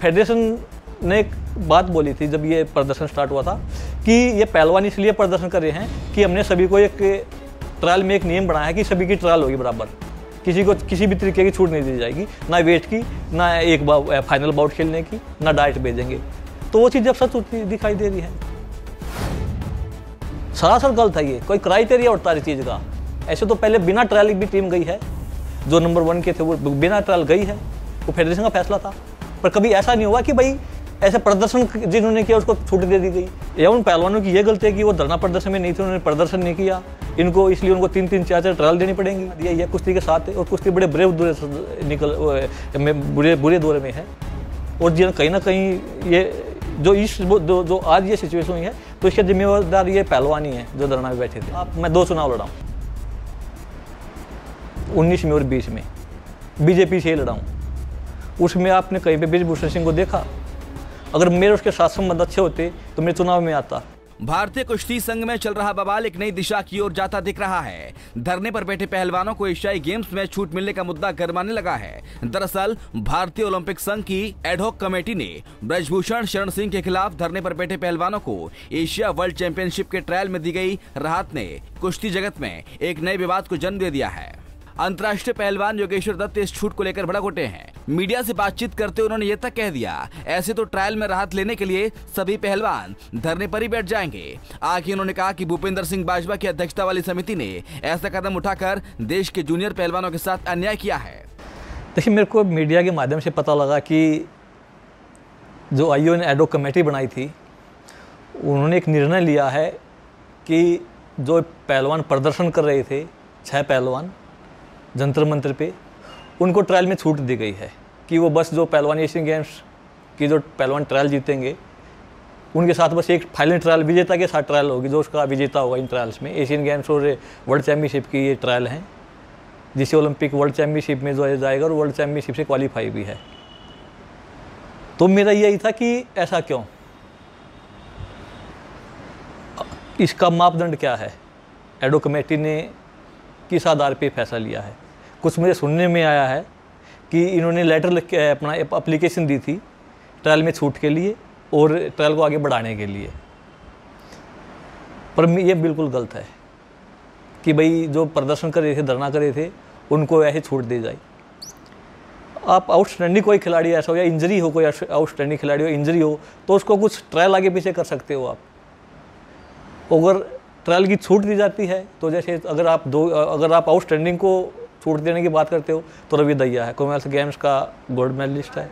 Federation ने एक बात बोली थी जब ये प्रदर्शन स्टार्ट हुआ था कि ये पहलवान इसलिए प्रदर्शन कर रहे हैं कि हमने सभी को एक ट्रायल में एक नियम बनाया है कि सभी की ट्रायल होगी बराबर। किसी को किसी भी तरीके की छूट नहीं दी जाएगी, ना वेट की, ना एक फाइनल बाउट खेलने की, ना डाइट भेजेंगे। तो वो चीज़ जब सच दिखाई दे रही है। सरासर गलत है ये, कोई क्राइटेरिया उठता है चीज़ का। ऐसे तो पहले बिना ट्रायल भी टीम गई है। जो नंबर वन के थे वो बिना ट्रायल गई है। वो फेडरेशन का फैसला था। पर कभी ऐसा नहीं हुआ कि भाई ऐसे प्रदर्शन जिन्होंने किया उसको छूट दे दी गई। या उन पहलवानों की ये गलती है कि वो धरना प्रदर्शन में नहीं थे उन्होंने प्रदर्शन नहीं किया। इनको इसलिए उनको तीन तीन चार चार ट्रायल देनी पड़ेंगी। दिया ये कुश्ती के साथ है और कुश्ती बड़े बुरे दौरे निकल में बुरे बुरे दौरे में है। और जिन कहीं ना कहीं ये जो इस जो, आज ये सिचुएशन हुई है तो इसके जिम्मेवार ये पहलवान ही है जो धरना में बैठे थे। आप मैं दो चुनाव लड़ा हूँ उन्नीस में और बीस में। बीजेपी से ही लड़ा हूँ उसमें आपने कहीं पे ब्रिजभूषण सिंह को देखा? अगर मेरे उसके साथ संबंध अच्छे होते तो मैं चुनाव में आता। भारतीय कुश्ती संघ में चल रहा बवाल एक नई दिशा की ओर जाता दिख रहा है। धरने पर बैठे पहलवानों को एशियाई गेम्स में छूट मिलने का मुद्दा गरमाने लगा है। दरअसल, भारतीय ओलंपिक संघ की एडहॉक कमेटी ने ब्रजभूषण शरण सिंह के खिलाफ धरने पर बैठे पहलवानों को एशिया वर्ल्ड चैंपियनशिप के ट्रायल में दी गई राहत ने कुश्ती जगत में एक नए विवाद को जन्म दे दिया है। अंतर्राष्ट्रीय पहलवान योगेश्वर दत्त इस छूट को लेकर भड़क उठे हैं। मीडिया से बातचीत करते हुए उन्होंने ये तक कह दिया, ऐसे तो ट्रायल में राहत लेने के लिए सभी पहलवान धरने पर ही बैठ जाएँगे। आगे उन्होंने कहा कि भूपेंद्र सिंह बाजवा की अध्यक्षता वाली समिति ने ऐसा कदम उठाकर देश के जूनियर पहलवानों के साथ अन्याय किया है। देखिए, मेरे को मीडिया के माध्यम से पता लगा कि जो आई ने एडो कमेटी बनाई थी, उन्होंने एक निर्णय लिया है कि जो पहलवान प्रदर्शन कर रहे थे, छह पहलवान, जंतर मंत्र पे उनको ट्रायल में छूट दी गई है कि वो बस जो पहलवान एशियन गेम्स की जो पहलवान ट्रायल जीतेंगे, उनके साथ बस एक फाइनल ट्रायल विजेता के साथ ट्रायल होगी, जो उसका विजेता होगा इन ट्रायल्स में। एशियन गेम्स और वर्ल्ड चैम्पियनशिप की ये ट्रायल हैं, जिसे ओलंपिक वर्ल्ड चैम्पियनशिप में जो जाएगा और वर्ल्ड चैम्पियनशिप से क्वालिफाई भी है। तो मेरा यही था कि ऐसा क्यों? इसका मापदंड क्या है? एडो कमेटी ने किस आधार पे फैसला लिया है? कुछ मुझे सुनने में आया है कि इन्होंने लेटर लिख के, अपना अप्लीकेशन दी थी ट्रायल में छूट के लिए और ट्रायल को आगे बढ़ाने के लिए। पर ये बिल्कुल गलत है कि भाई जो प्रदर्शन कर रहे थे, धरना कर रहे थे, उनको ऐसे छूट दी जाए। आप आउटस्टैंडिंग कोई खिलाड़ी ऐसा हो या इंजरी हो, कोई आउटस्टैंडिंग खिलाड़ी हो इंजरी हो तो उसको कुछ ट्रायल आगे पीछे कर सकते हो आप। अगर ट्रायल की छूट दी जाती है तो जैसे अगर आप दो, अगर आप आउटस्टैंडिंग को छूट देने की बात करते हो तो रवि दैया है। कॉमनवेल्थ गेम्स का गोल्ड मेडलिस्ट है।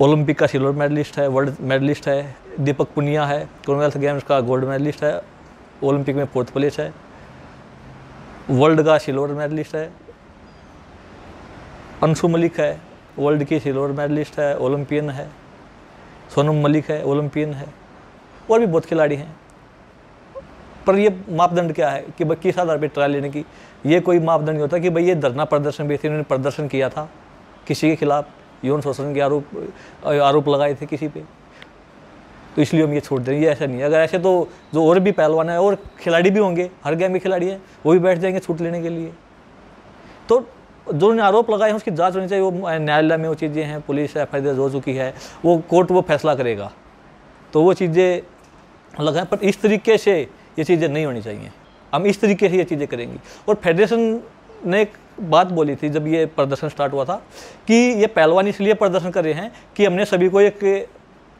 ओलंपिक का सिल्वर मेडलिस्ट है वर्ल्ड मेडलिस्ट है, दीपक पुनिया है कॉमनवेल्थ गेम्स का गोल्ड मेडलिस्ट है ओलंपिक में फोर्थ प्लेस है। वर्ल्ड का सिल्वर मेडलिस्ट है। अंशु मलिक है वर्ल्ड की सिल्वर मेडलिस्ट है ओलंपियन है। सोनम मलिक है ओलंपियन है। और भी बहुत खिलाड़ी हैं। पर ये मापदंड क्या है कि किस आधार पर ट्रायल लेने की? ये कोई मापदंड नहीं होता कि भाई ये धरना प्रदर्शन भी थे, इन्होंने प्रदर्शन किया था किसी के खिलाफ। यौन शोषण के आरोप आरोप लगाए थे किसी पे। तो इसलिए हम ये छोड़ देंगे ये ऐसा नहीं है। अगर ऐसे तो जो और भी पहलवान है और खिलाड़ी भी होंगे, हर गेम के खिलाड़ी हैं, वो भी बैठ जाएँगे छूट लेने के लिए। तो जो उन्होंने आरोप लगाए हैं, उसकी जाँच होनी चाहिए। वो न्यायालय में वो चीज़ें हैं, पुलिस एफ़ आई हो चुकी है, वो कोर्ट वो फैसला करेगा। तो वो चीज़ें लगाएँ, पर इस तरीके से ये चीज़ें नहीं होनी चाहिए। हम इस तरीके से ये चीज़ें करेंगे। और फेडरेशन ने एक बात बोली थी जब ये प्रदर्शन स्टार्ट हुआ था कि ये पहलवान इसलिए प्रदर्शन कर रहे हैं कि हमने सभी को एक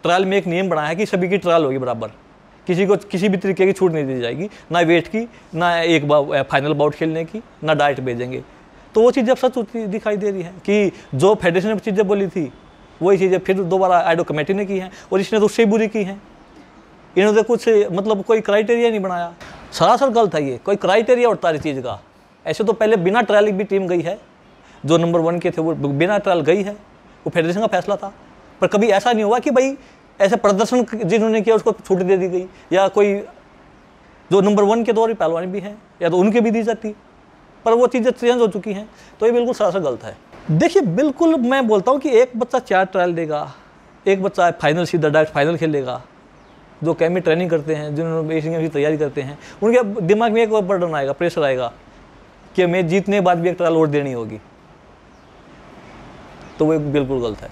ट्रायल में एक नियम बनाया है कि सभी की ट्रायल होगी बराबर। किसी को, किसी भी तरीके की छूट नहीं दी जाएगी। ना वेट की, ना एक फाइनल बाउट खेलने की, ना डाइट भेजेंगे। तो वो चीज़ जब सच होती दिखाई दे रही है कि जो फेडरेशन ने चीज़ें बोली थी, वही चीज़ें फिर दोबारा आइडो कमेटी ने की हैं और इसने तो उससे बुरी की हैं। इन्होंने कुछ मतलब कोई क्राइटेरिया नहीं बनाया। सरासर गलत है ये, कोई क्राइटेरिया उठता है चीज़ का। ऐसे तो पहले बिना ट्रायल भी टीम गई है। जो नंबर वन के थे, वो बिना ट्रायल गई है। वो फेडरेशन का फैसला था। पर कभी ऐसा नहीं हुआ कि भाई, ऐसे प्रदर्शन जिन्होंने किया, उसको छूट दे दी गई। या कोई, जो नंबर वन के दौर पहलवान भी हैं, या तो उनके भी दी जाती। पर वो चीज़ें चेंज हो चुकी हैं। तो ये बिल्कुल सरासर गलत है। देखिए, बिल्कुल मैं बोलता हूँ कि एक बच्चा चार ट्रायल देगा, एक बच्चा फाइनल सीधा डायरेक्ट फाइनल खेलेगा जो कैमी ट्रेनिंग करते हैं, जिन्होंने एशियन गेम्स की तैयारी करते हैं, उनके दिमाग में एक और बर्डन आएगा प्रेशर आएगा कि मैं जीतने के बाद भी एक ट्रायल और देनी होगी। तो वो बिल्कुल गलत है।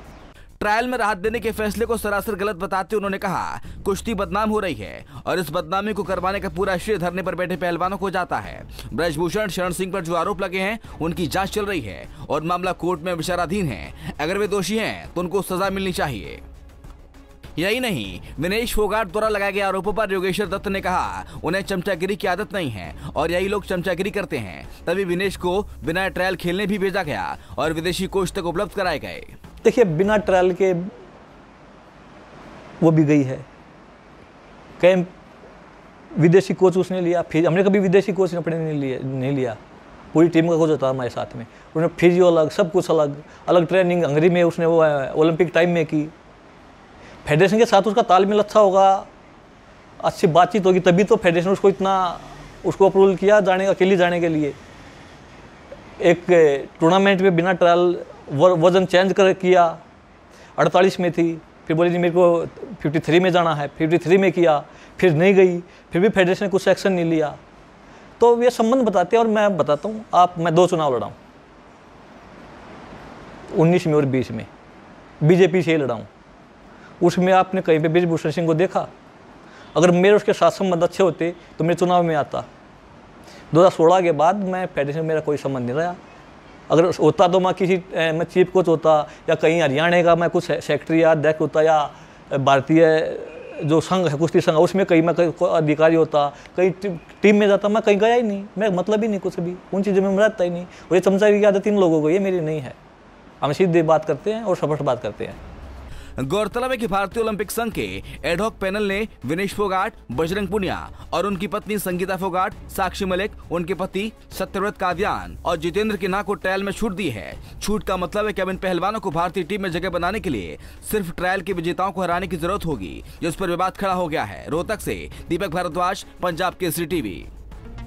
ट्रायल में राहत देने के फैसले को सरासर गलत बताते उन्होंने कहा, कुश्ती बदनाम हो रही है और इस बदनामी को करवाने का पूरा श्रेय धरने पर बैठे पहलवानों को जाता है। ब्रजभूषण, शरण सिंह पर जो आरोप लगे हैं, उनकी जाँच चल रही है और मामला कोर्ट में विचाराधीन है। अगर वे दोषी हैं तो उनको सजा मिलनी चाहिए। यही नहीं, विनेश फोगाट द्वारा लगाए गए आरोपों पर योगेश्वर दत्त ने कहा, उन्हें चमचागिरी की आदत नहीं है और यही लोग चमचागिरी करते हैं। तभी विनेश को बिना ट्रायल खेलने भी भेजा गया और विदेशी कोच तक उपलब्ध कराए गए। देखिए, बिना ट्रायल के वो भी गई है। कई विदेशी कोच उसने लिया, फिर हमने कभी विदेशी कोच अपने नहीं लिया नहीं लिया। पूरी टीम का कोच होता हमारे साथ में। उन्होंने फिजियो अलग, सब कुछ अलग अलग ट्रेनिंग हंगरी में उसने वो ओलंपिक टाइम में की। फेडरेशन के साथ उसका तालमेल अच्छा होगा, अच्छी बातचीत होगी, तभी तो फेडरेशन उसको इतना, उसको अप्रूवल किया जाने, अकेले जाने के लिए। एक टूर्नामेंट में बिना ट्रायल वज़न चेंज कर किया, अड़तालीस में थी, फिर बोली जी मेरे को 53 में जाना है 53 में किया, फिर नहीं गई, फिर भी फेडरेशन ने कुछ एक्शन नहीं लिया। तो ये संबंध बताते हैं और मैं बताता हूँ, आप, मैं दो चुनाव लड़ा हूँ। उन्नीस में और बीस में, बीजेपी से ही लड़ा हूँ। उसमें आपने कहीं पे ब्रिजभूषण सिंह को देखा? अगर मेरे उसके साथ संबंध अच्छे होते तो मैं चुनाव में आता। दो हज़ार सोलह के बाद मैं फेडरेशन मेरा कोई संबंध नहीं रहा। अगर होता तो मैं किसी मैं चीफ कोच होता, या कहीं हरियाणा का मैं कुछ सेक्रेटरी या अध्यक्ष होता, या भारतीय जो संघ है, कुश्ती संघ, उसमें कहीं मैं कहीं अधिकारी होता, कहीं टीम में जाता, मैं कहीं गया ही नहीं। मैं मतलब ही नहीं कुछ भी। उन चीज़ों में रहता ही नहीं। और ये चमचा की आदत इन लोगों को, ये मेरी नहीं है। हम सीधे बात करते हैं और स्पष्ट बात करते हैं। गौरतलब है कि भारतीय ओलंपिक संघ के एडॉक पैनल ने विनेश फोगाट, बजरंग पुनिया और उनकी पत्नी संगीता फोगाट, साक्षी मलिक, उनके पति सत्यव्रत कादियान और जितेंद्र के नाम को ट्रायल में छूट दी है। छूट का मतलब है कि अब इन पहलवानों को भारतीय टीम में जगह बनाने के लिए सिर्फ़ ट्रायल के विजेताओं को हराने की ज़रूरत होगी, जिस पर विवाद खड़ा हो गया है। रोहतक से दीपक भारद्वाज, पंजाब केसरी टीवी।